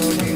Tony.